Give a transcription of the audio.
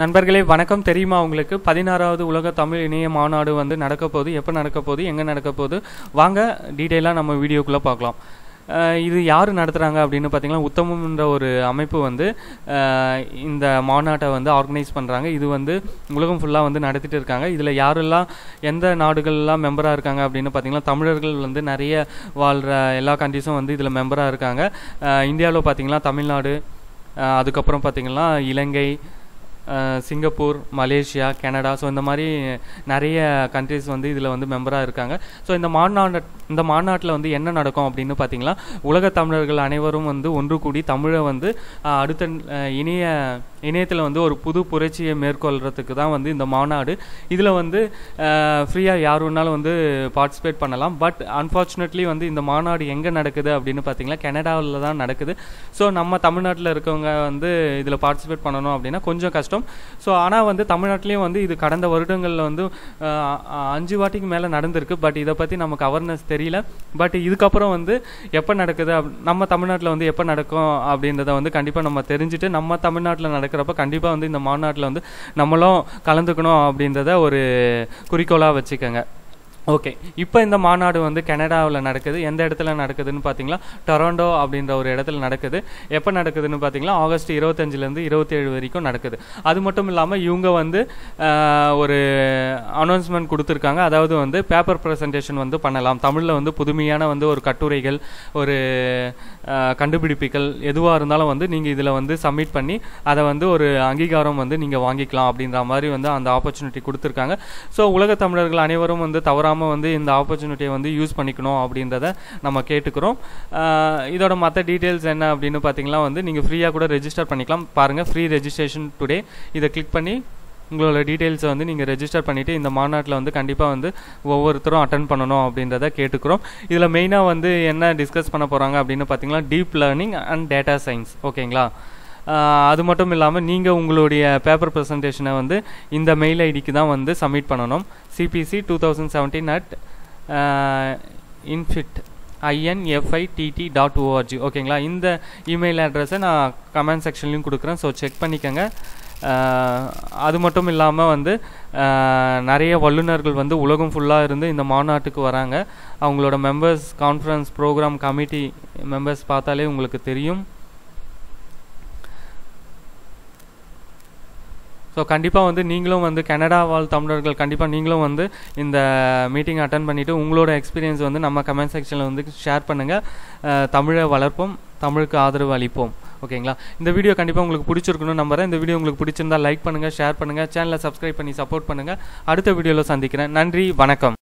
நண்பர்களே வணக்கம். தெரியுமா உங்களுக்கு? பதினாறாவது உலக தமிழ் இணைய மாநாடு வந்து நடக்க போகுது. எப்போ நடக்க போகுது? எங்கே நடக்க போகுது? வாங்க டீட்டெயிலாக நம்ம வீடியோக்குள்ளே பார்க்கலாம். இது யார் நடத்துகிறாங்க அப்படின்னு பார்த்தீங்கன்னா உத்தமம்ன்ற ஒரு அமைப்பு வந்து இந்த மாநாட்டை வந்து ஆர்கனைஸ் பண்ணுறாங்க இது வந்து உலகம் ஃபுல்லாக வந்து நடத்திட்டு இருக்காங்க. இதில் யாரெல்லாம் எந்த நாடுகள்லாம் மெம்பராக இருக்காங்க அப்படின்னு பார்த்தீங்கன்னா தமிழர்கள் வந்து நிறைய வாழ்கிற எல்லா கண்ட்ரிஸும் வந்து இதில் மெம்பராக இருக்காங்க. இந்தியாவில் பார்த்தீங்கன்னா தமிழ்நாடு அதுக்கப்புறம் பார்த்தீங்கன்னா Ilangai Singapore Malaysia Canada so இந்த மாதிரி நிறைய கண்ட்ரிஸ் வந்து இதில் வந்து மெம்பராக இருக்காங்க. ஸோ இந்த மாநாடு இந்த மாநாட்டில் வந்து என்ன நடக்கும் அப்படின்னு பார்த்தீங்கன்னா உலக தமிழர்கள் அனைவரும் வந்து ஒன்று கூடி தமிழை வந்து அடுத்த இனிய இணையத்தில் வந்து ஒரு புது புரட்சியை மேற்கொள்கிறதுக்கு தான் வந்து இந்த மாநாடு. இதில் வந்து ஃப்ரீயாக யார் வேணாலும் வந்து பார்ட்டிசிபேட் பண்ணலாம். பட் அன்ஃபார்ச்சுனேட்லி வந்து இந்த மாநாடு எங்கே நடக்குது அப்படின்னு பார்த்தீங்கன்னா கனடாவில் தான் நடக்குது. ஸோ நம்ம தமிழ்நாட்டில் இருக்கவங்க வந்து இதில் பார்ட்டிசிபேட் பண்ணணும் அப்படின்னா கொஞ்சம் கஷ்டம். ஸோ ஆனால் வந்து தமிழ்நாட்டிலையும் வந்து இது கடந்த வருடங்களில் வந்து அஞ்சு வாட்டிக்கு மேலே நடந்திருக்கு. பட் இதை பற்றி நமக்கு அவேர்னஸ் தெரியல. பட் இதுக்கப்புறம் வந்து எப்போ நடக்குது? அப்- நம்ம தமிழ்நாட்டில் வந்து எப்போ நடக்கும் அப்படின்றத வந்து கண்டிப்பாக நம்ம தெரிஞ்சுட்டு நம்ம தமிழ்நாட்டில் நடக்க இருக்கிறப்ப கண்டிப்பாக வந்து இந்த மாநாட்டில் வந்து நம்மளும் கலந்துக்கணும் அப்படின்றத ஒரு குறிக்கோளாக வச்சுக்கோங்க. ஓகே. இப்போ இந்த மாநாடு வந்து கனடாவில் நடக்குது. எந்த இடத்துல நடக்குதுன்னு பார்த்தீங்கன்னா டொரண்டோ அப்படின்ற ஒரு இடத்துல நடக்குது. எப்போ நடக்குதுன்னு பார்த்தீங்கன்னா ஆகஸ்ட் இருபத்தஞ்சிலேருந்து இருபத்தேழு வரைக்கும் நடக்குது. அது மட்டும் இல்லாமல் இவங்க வந்து ஒரு அனௌன்ஸ்மெண்ட் கொடுத்துருக்காங்க. அதாவது வந்து பேப்பர் ப்ரெசன்டேஷன் வந்து பண்ணலாம். தமிழில் வந்து புதுமையான வந்து ஒரு கட்டுரைகள் ஒரு கண்டுபிடிப்புகள் எதுவாக இருந்தாலும் வந்து நீங்கள் இதில் வந்து சப்மிட் பண்ணி அதை வந்து ஒரு அங்கீகாரம் வந்து நீங்கள் வாங்கிக்கலாம் அப்படின்ற மாதிரி வந்து அந்த ஆப்பர்ச்சுனிட்டி கொடுத்துருக்காங்க. ஸோ உலக தமிழர்கள் அனைவரும் வந்து தவறாமல் வந்து இந்த ஆப்பர்ச்சுனிட்டியை வந்து யூஸ் பண்ணிக்கணும் அப்படின்றத நம்ம கேட்டுக்கிறோம். இதோட மற்ற டீட்டெயில்ஸ் என்ன அப்படின்னு பார்த்தீங்கன்னா வந்து நீங்கள் ஃப்ரீயாக கூட ரெஜிஸ்டர் பண்ணிக்கலாம். பாருங்கள் ஃப்ரீ ரெஜிஸ்ட்ரேஷன் டுடே இதை கிளிக் பண்ணி உங்களோட டீட்டெயில்ஸை வந்து நீங்கள் ரெஜிஸ்டர் பண்ணிவிட்டு இந்த மாநாட்டில் வந்து கண்டிப்பாக வந்து ஒவ்வொருத்தரும் அட்டன் பண்ணணும் அப்படின்றத கேட்டுக்கிறோம். இதில் மெயினாக வந்து என்ன டிஸ்கஸ் பண்ண போகிறாங்க அப்படின்னு பார்த்தீங்கன்னா deep learning and data science ஓகேங்களா அது மட்டும் இல்லாமல் நீங்கள் உங்களுடைய பேப்பர் ப்ரெசன்டேஷனை வந்து இந்த மெயில் ஐடிக்கு தான் வந்து சப்மிட் பண்ணணும். CBC two thousand seventeen at INFITT INFITT dot ORG ஓகேங்களா இந்த இமெயில் அட்ரஸை நான் கமெண்ட் செக்ஷன்லையும் கொடுக்குறேன். ஸோ செக் பண்ணிக்கோங்க. அது மட்டும் இல்லாமல் வந்து நிறைய வல்லுநர்கள் வந்து உலகம் ஃபுல்லாக இருந்து இந்த மாநாட்டுக்கு வராங்க. அவங்களோட members conference programme committee members பார்த்தாலே உங்களுக்கு தெரியும். ஸோ கண்டிப்பாக வந்து நீங்களும் வந்து கனடா வாழ் தமிழர்கள் கண்டிப்பாக நீங்களும் வந்து இந்த மீட்டிங் அட்டன் பண்ணிவிட்டு உங்களோட எக்ஸ்பீரியன்ஸ் வந்து நம்ம கமெண்ட் செக்ஷனில் வந்து ஷேர் பண்ணுங்கள் தமிழை வளர்ப்போம் தமிழுக்கு ஆதரவு அளிப்போம். ஓகேங்களா? இந்த வீடியோ கண்டிப்பாக உங்களுக்கு பிடிச்சிருக்கணும் நம்புறேன். இந்த வீடியோ உங்களுக்கு பிடிச்சிருந்தா லைக் பண்ணுங்கள் ஷேர் பண்ணுங்கள் சேனலை சப்ஸ்கிரைப் பண்ணி சப்போர்ட் பண்ணுங்கள் அடுத்த வீடியோவில் சந்திக்கிறேன். நன்றி வணக்கம்.